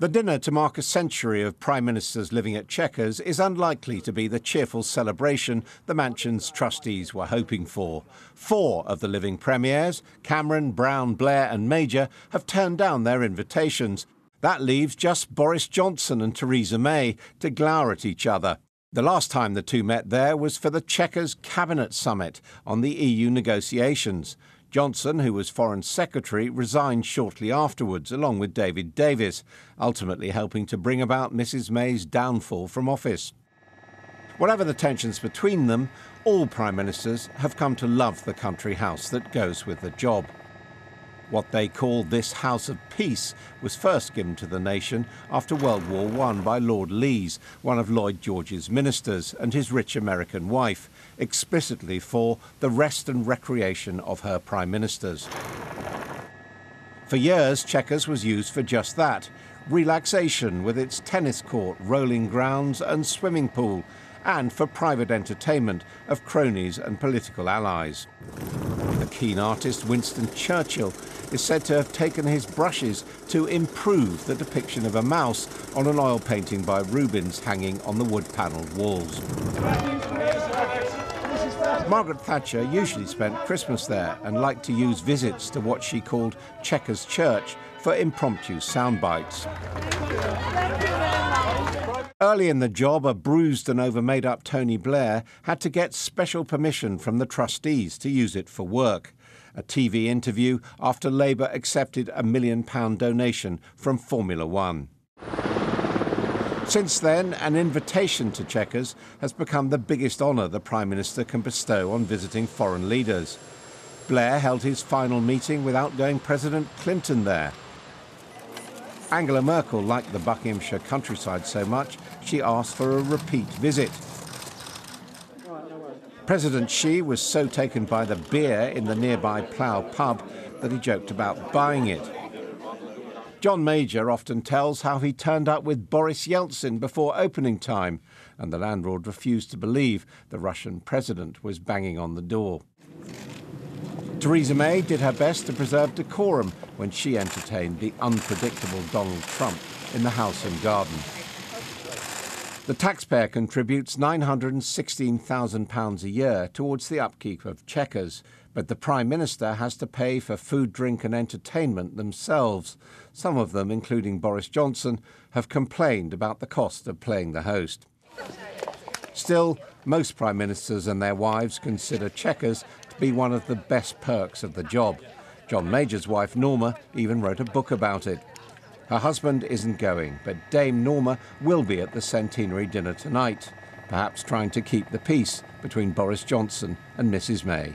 The dinner to mark a century of Prime Ministers living at Chequers is unlikely to be the cheerful celebration the mansion's trustees were hoping for. Four of the living premiers, Cameron, Brown, Blair, and Major, have turned down their invitations. That leaves just Boris Johnson and Theresa May to glower at each other. The last time the two met there was for the Chequers Cabinet Summit on the EU negotiations. Johnson, who was Foreign Secretary, resigned shortly afterwards, along with David Davis, ultimately helping to bring about Mrs May's downfall from office. Whatever the tensions between them, all Prime Ministers have come to love the country house that goes with the job. What they call this House of Peace was first given to the nation after World War I by Lord Lees, one of Lloyd George's ministers, and his rich American wife, explicitly for the rest and recreation of her prime ministers. For years, Chequers was used for just that relaxation with its tennis court, rolling grounds, and swimming pool, and for private entertainment of cronies and political allies. The keen artist Winston Churchill is said to have taken his brushes to improve the depiction of a mouse on an oil painting by Rubens hanging on the wood panelled walls. Margaret Thatcher usually spent Christmas there and liked to use visits to what she called Chequers Church for impromptu sound bites. Early in the job, a bruised and over-made up Tony Blair had to get special permission from the trustees to use it for work. A TV interview after Labour accepted a million pound donation from Formula One. Since then, an invitation to Chequers has become the biggest honour the Prime Minister can bestow on visiting foreign leaders. Blair held his final meeting with outgoing President Clinton there. Angela Merkel liked the Buckinghamshire countryside so much, she asked for a repeat visit. President Xi was so taken by the beer in the nearby Plough pub that he joked about buying it. John Major often tells how he turned up with Boris Yeltsin before opening time, and the landlord refused to believe the Russian president was banging on the door. Theresa May did her best to preserve decorum when she entertained the unpredictable Donald Trump in the House and Garden. The taxpayer contributes £916,000 a year towards the upkeep of Chequers, but the Prime Minister has to pay for food, drink, and entertainment themselves. Some of them, including Boris Johnson, have complained about the cost of playing the host. Still, most Prime Ministers and their wives consider Chequers to be one of the best perks of the job. John Major's wife, Norma, even wrote a book about it. Her husband isn't going, but Dame Norma will be at the centenary dinner tonight, perhaps trying to keep the peace between Boris Johnson and Mrs May.